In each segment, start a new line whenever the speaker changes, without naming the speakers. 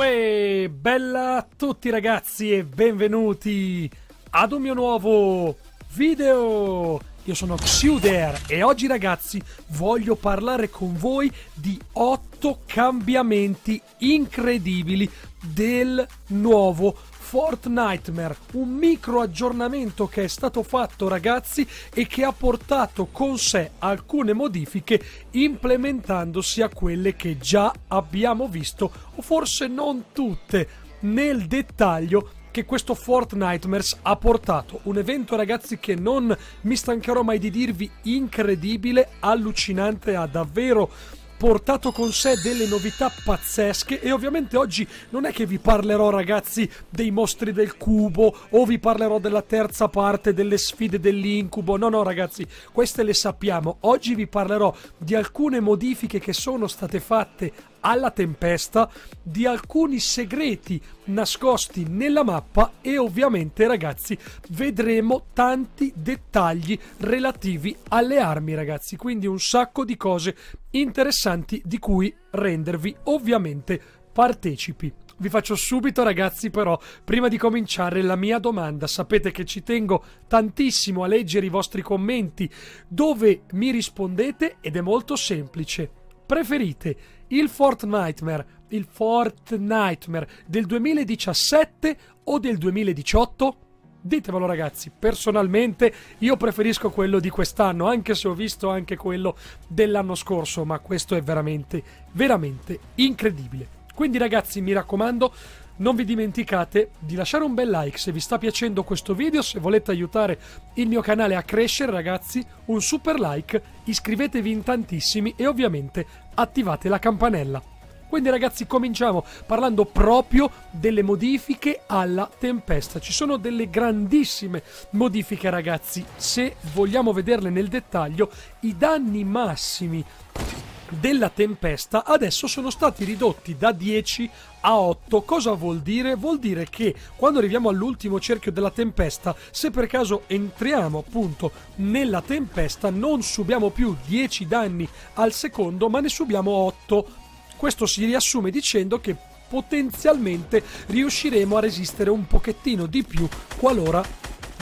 Uè, bella a tutti ragazzi e benvenuti ad un mio nuovo video! Io sono Xuder e oggi ragazzi voglio parlare con voi di 8 cambiamenti incredibili del nuovo Fortnitemare, un micro aggiornamento che è stato fatto ragazzi e che ha portato con sé alcune modifiche implementandosi a quelle che già abbiamo visto, o forse non tutte, nel dettaglio che questo Fortnitemares ha portato. Un evento, ragazzi, che non mi stancherò mai di dirvi incredibile, allucinante, ha davvero portato con sé delle novità pazzesche e ovviamente oggi non è che vi parlerò ragazzi dei mostri del cubo o vi parlerò della terza parte delle sfide dell'incubo, no no ragazzi, queste le sappiamo, oggi vi parlerò di alcune modifiche che sono state fatte alla tempesta, di alcuni segreti nascosti nella mappa e ovviamente ragazzi vedremo tanti dettagli relativi alle armi ragazzi, quindi un sacco di cose interessanti di cui rendervi ovviamente partecipi. Vi faccio subito ragazzi però, prima di cominciare, la mia domanda. Sapete che ci tengo tantissimo a leggere i vostri commenti dove mi rispondete ed è molto semplice. Preferite il Fortnitemare, il Fortnitemare del 2017 o del 2018? Ditemelo ragazzi, personalmente io preferisco quello di quest'anno, anche se ho visto anche quello dell'anno scorso, ma questo è veramente, veramente incredibile. Quindi ragazzi mi raccomando, non vi dimenticate di lasciare un bel like se vi sta piacendo questo video, se volete aiutare il mio canale a crescere ragazzi, un super like, iscrivetevi in tantissimi e ovviamente attivate la campanella. Quindi ragazzi cominciamo parlando proprio delle modifiche alla tempesta. Ci sono delle grandissime modifiche ragazzi. Se vogliamo vederle nel dettaglio, i danni massimi della tempesta adesso sono stati ridotti da 10 a 8. Cosa vuol dire? Vuol dire che quando arriviamo all'ultimo cerchio della tempesta, se per caso entriamo appunto nella tempesta, non subiamo più 10 danni al secondo, ma ne subiamo 8 questo si riassume dicendo che potenzialmente riusciremo a resistere un pochettino di più qualora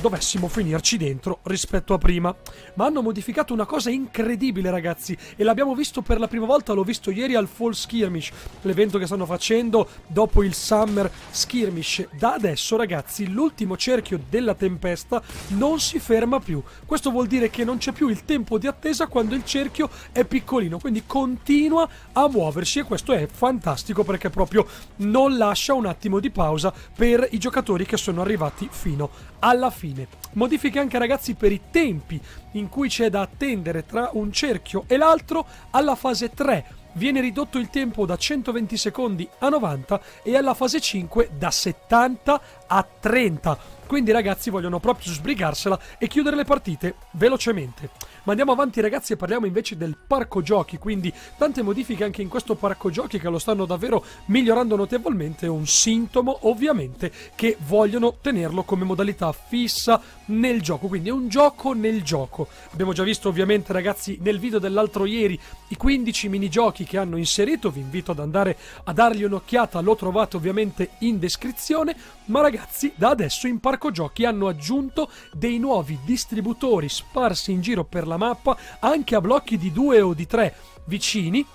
dovessimo finirci dentro rispetto a prima. Ma hanno modificato una cosa incredibile, ragazzi, e l'abbiamo visto per la prima volta, l'ho visto ieri al Fall Skirmish, l'evento che stanno facendo dopo il Summer Skirmish. Da adesso, ragazzi, l'ultimo cerchio della tempesta non si ferma più. Questo vuol dire che non c'è più il tempo di attesa quando il cerchio è piccolino, quindi continua a muoversi e questo è fantastico perché proprio non lascia un attimo di pausa per i giocatori che sono arrivati fino alla fine fine. Modifiche anche ragazzi per i tempi in cui c'è da attendere tra un cerchio e l'altro alla fase 3 viene ridotto il tempo da 120 secondi a 90 e alla fase 5 da 70 a 30. Quindi ragazzi vogliono proprio sbrigarsela e chiudere le partite velocemente. Ma andiamo avanti ragazzi e parliamo invece del parco giochi, quindi tante modifiche anche in questo parco giochi che lo stanno davvero migliorando notevolmente, un sintomo ovviamente che vogliono tenerlo come modalità fissa nel gioco, quindi è un gioco nel gioco. Abbiamo già visto ovviamente ragazzi nel video dell'altro ieri i 15 minigiochi che hanno inserito, vi invito ad andare a dargli un'occhiata, lo trovate ovviamente in descrizione, ma ragazzi da adesso in parco giochi hanno aggiunto dei nuovi distributori sparsi in giro per la mappa anche a blocchi di due o di tre vicini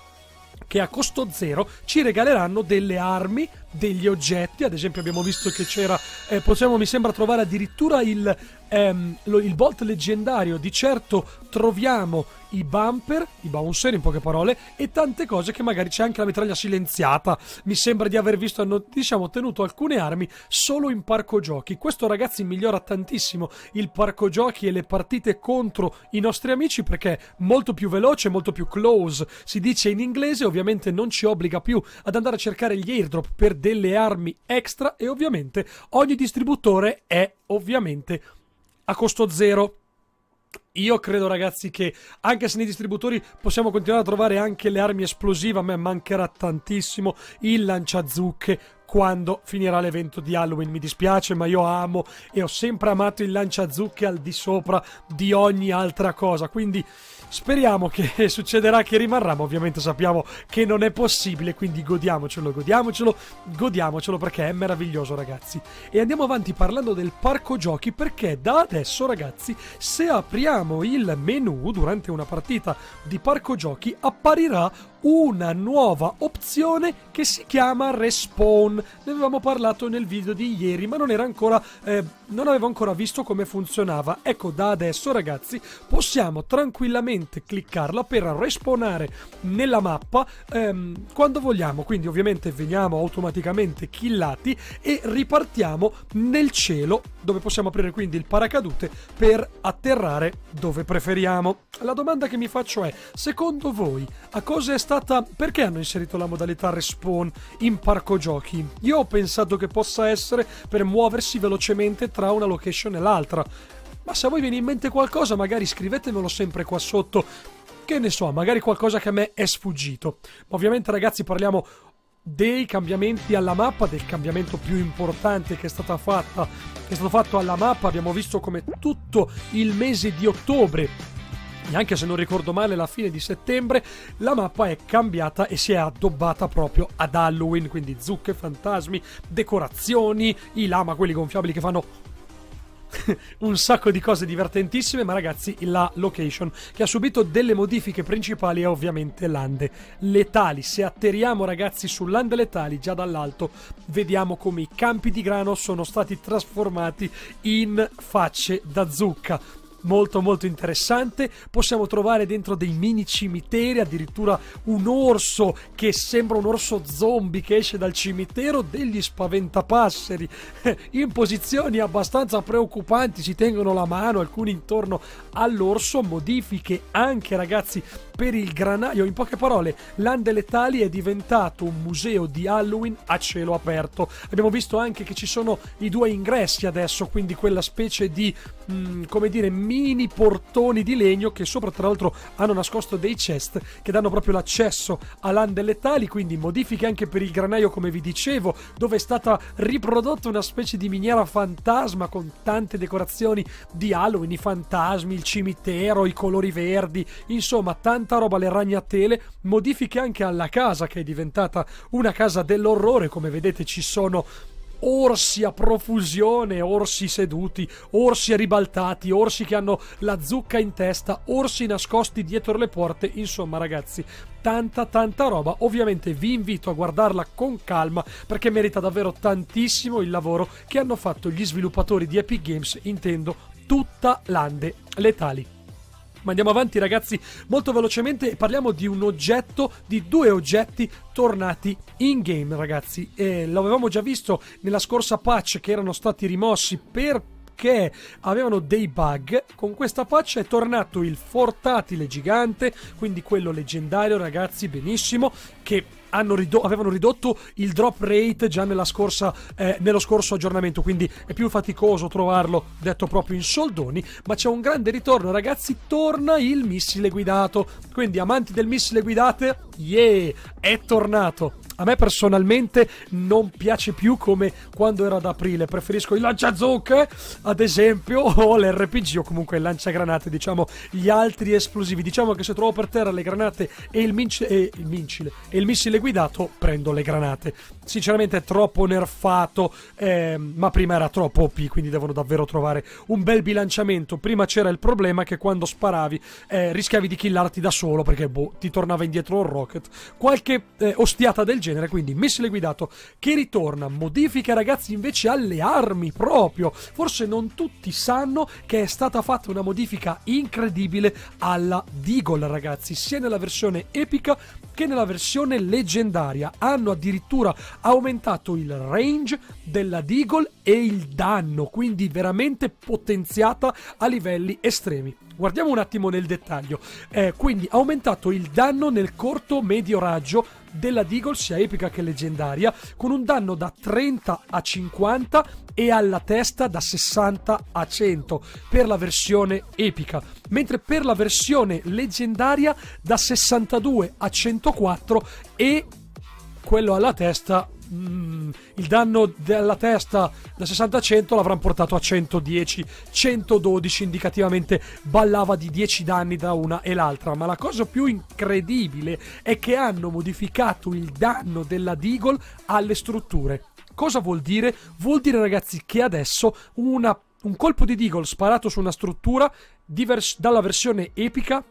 che a costo zero ci regaleranno delle armi, degli oggetti. Ad esempio, abbiamo visto che c'era. Eh, possiamo, mi sembra, trovare addirittura il, ehm, lo, il bolt leggendario. Di certo troviamo i bumper, i bouncer in poche parole, e tante cose che magari c'è anche la mitraglia silenziata. Mi sembra di aver visto, hanno diciamo ottenuto alcune armi solo in parco giochi. Questo ragazzi migliora tantissimo il parco giochi e le partite contro i nostri amici perché è molto più veloce, molto più close. Si dice in inglese, ovviamente non ci obbliga più ad andare a cercare gli airdrop per delle armi extra e ovviamente ogni distributore è ovviamente a costo zero. Io credo, ragazzi, che anche se nei distributori possiamo continuare a trovare anche le armi esplosive, a me mancherà tantissimo il lanciazucche quando finirà l'evento di Halloween. Mi dispiace, ma io amo e ho sempre amato il lanciazucche al di sopra di ogni altra cosa. Quindi speriamo che succederà che rimarrà, ma ovviamente sappiamo che non è possibile, quindi godiamocelo, godiamocelo, godiamocelo perché è meraviglioso, ragazzi. E andiamo avanti parlando del parco giochi perché da adesso, ragazzi, se apriamo il menu durante una partita di parco giochi apparirà una nuova opzione che si chiama Respawn. Ne avevamo parlato nel video di ieri, ma non era ancora eh, non avevo ancora visto come funzionava. Ecco, da adesso, ragazzi, possiamo tranquillamente cliccarla per respawnare nella mappa ehm, quando vogliamo. Quindi, ovviamente, veniamo automaticamente killati e ripartiamo nel cielo, dove possiamo aprire quindi il paracadute per atterrare dove preferiamo. La domanda che mi faccio è: secondo voi, a cosa è stata. Perché hanno inserito la modalità respawn in parco giochi? Io ho pensato che possa essere per muoversi velocemente tra una location e l'altra. Ma se a voi viene in mente qualcosa, magari scrivetemelo sempre qua sotto. Che ne so, magari qualcosa che a me è sfuggito. Ma ovviamente, ragazzi, parliamo dei cambiamenti alla mappa, del cambiamento più importante che è, stata fatta, che è stato fatto alla mappa. Abbiamo visto come tutto il mese di ottobre e anche se non ricordo male la fine di settembre, la mappa è cambiata e si è addobbata proprio ad Halloween, quindi zucche, fantasmi, decorazioni, i lama, quelli gonfiabili che fanno un sacco di cose divertentissime, ma ragazzi, la location che ha subito delle modifiche principali è ovviamente lande letali. Se atterriamo ragazzi su lande letali già dall'alto, vediamo come i campi di grano sono stati trasformati in facce da zucca molto molto interessante. Possiamo trovare dentro dei mini cimiteri, addirittura un orso che sembra un orso zombie che esce dal cimitero, degli spaventapasseri in posizioni abbastanza preoccupanti, si tengono la mano, alcuni intorno all'orso, modifiche anche ragazzi per il granaio. In poche parole, Lande Letali è diventato un museo di Halloween a cielo aperto. Abbiamo visto anche che ci sono i due ingressi adesso, quindi quella specie di, mh, mm, come dire, mini portoni di legno che sopra tra l'altro hanno nascosto dei chest che danno proprio l'accesso a Lande Letali, quindi modifiche anche per il granaio come vi dicevo, dove è stata riprodotta una specie di miniera fantasma con tante decorazioni di Halloween, i fantasmi, il cimitero, i colori verdi, insomma, tante tanta roba alle ragnatele, modifiche anche alla casa che è diventata una casa dell'orrore, come vedete ci sono orsi a profusione, orsi seduti, orsi ribaltati, orsi che hanno la zucca in testa, orsi nascosti dietro le porte, insomma ragazzi, tanta tanta roba. Ovviamente vi invito a guardarla con calma perché merita davvero tantissimo il lavoro che hanno fatto gli sviluppatori di Epic Games, intendo tutta lande letali. Ma andiamo avanti ragazzi molto velocemente e parliamo di un oggetto, di due oggetti tornati in game ragazzi. E l'avevamo già visto nella scorsa patch che erano stati rimossi per che avevano dei bug. Con questa patch è tornato il portatile gigante, quindi quello leggendario, ragazzi, benissimo, che ridotto, avevano ridotto il drop rate già scorsa, eh, nello scorso aggiornamento, quindi è più faticoso trovarlo, detto proprio in soldoni, ma c'è un grande ritorno, ragazzi, torna il missile guidato. Quindi amanti del missile guidate, yeah, è tornato. A me personalmente non piace più come quando era ad aprile, preferisco i lanciazucche, ad esempio, o l'RPG o comunque il lanciagranate, diciamo gli altri esplosivi. Diciamo che se trovo per terra le granate e il, minci- e il mincile e il missile guidato, prendo le granate. Sinceramente è troppo nerfato, eh, ma prima era troppo OP, quindi devono davvero trovare un bel bilanciamento. Prima c'era il problema che quando sparavi eh, rischiavi di killarti da solo perché boh, ti tornava indietro un rocket. Qualche eh, ostiata del genere, quindi missile guidato che ritorna, modifica ragazzi invece alle armi proprio. Forse non tutti sanno che è stata fatta una modifica incredibile alla Deagle ragazzi, sia nella versione epica che nella versione leggendaria. Hanno addirittura aumentato il range della Deagle e il danno, quindi veramente potenziata a livelli estremi. Guardiamo un attimo nel dettaglio. Eh, quindi aumentato il danno nel corto medio raggio della Deagle sia epica che leggendaria con un danno da 30 a 50 e alla testa da 60 a 100 per la versione epica mentre per la versione leggendaria da 62 a 104 e quello alla testa mm, il danno della testa da 60 a 100 l'avranno portato a 110, 112 indicativamente ballava di 10 danni da una e l'altra, ma la cosa più incredibile è che hanno modificato il danno della Deagle alle strutture. Cosa vuol dire? Vuol dire ragazzi che adesso una, un colpo di Deagle sparato su una struttura divers- dalla versione epica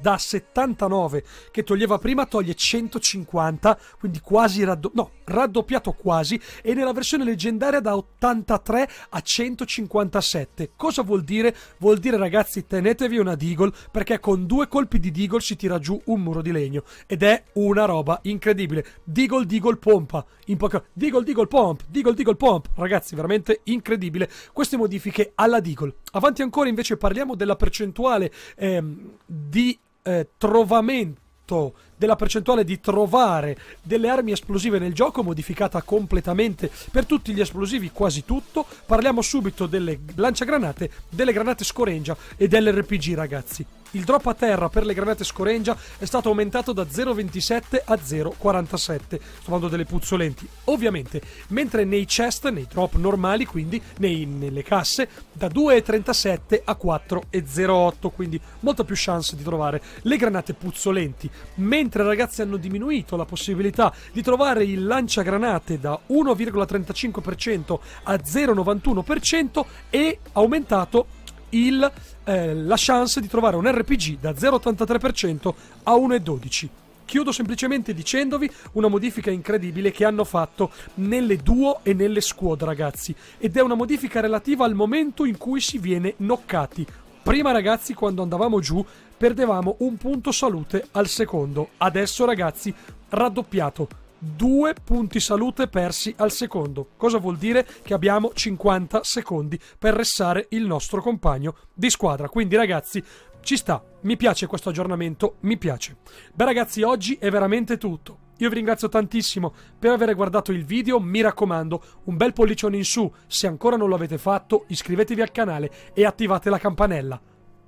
da 79 che toglieva prima toglie 150 quindi quasi raddo- no, raddoppiato quasi e nella versione leggendaria da 83 a 157 cosa vuol dire? vuol dire ragazzi tenetevi una Deagle perché con due colpi di Deagle si tira giù un muro di legno ed è una roba incredibile. Deagle Deagle pompa. In poca Deagle Deagle pomp Deagle Deagle pomp. Ragazzi veramente incredibile. Queste modifiche alla Deagle. Avanti ancora invece parliamo della percentuale ehm, di eh, trovamento della percentuale di trovare delle armi esplosive nel gioco modificata completamente per tutti gli esplosivi quasi tutto. Parliamo subito delle lanciagranate delle granate scorengia e dell'RPG ragazzi il drop a terra per le granate scorengia è stato aumentato da 0,27 a 0,47. Sto parlando delle puzzolenti. Ovviamente, mentre nei chest, nei drop normali, quindi nei, nelle casse, da 2,37 a 4,08. Quindi molta più chance di trovare le granate puzzolenti. Mentre ragazzi hanno diminuito la possibilità di trovare il lanciagranate da 1,35% a 0,91% e aumentato il, eh, la chance di trovare un RPG da 0,83% a 1,12%. Chiudo semplicemente dicendovi una modifica incredibile che hanno fatto nelle duo e nelle squad, ragazzi. Ed è una modifica relativa al momento in cui si viene noccati. Prima, ragazzi, quando andavamo giù, perdevamo un punto salute al secondo. Adesso, ragazzi, raddoppiato due punti salute persi al secondo. Cosa vuol dire? Che abbiamo 50 secondi per ressare il nostro compagno di squadra. Quindi ragazzi, ci sta, mi piace questo aggiornamento, mi piace. Beh ragazzi, oggi è veramente tutto. Io vi ringrazio tantissimo per aver guardato il video, mi raccomando, un bel pollicione in su, se ancora non lo avete fatto, iscrivetevi al canale e attivate la campanella.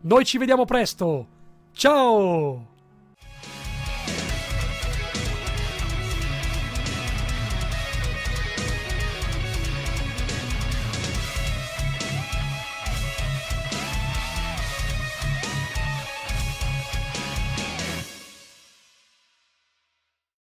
Noi ci vediamo presto! Ciao!